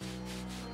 うん。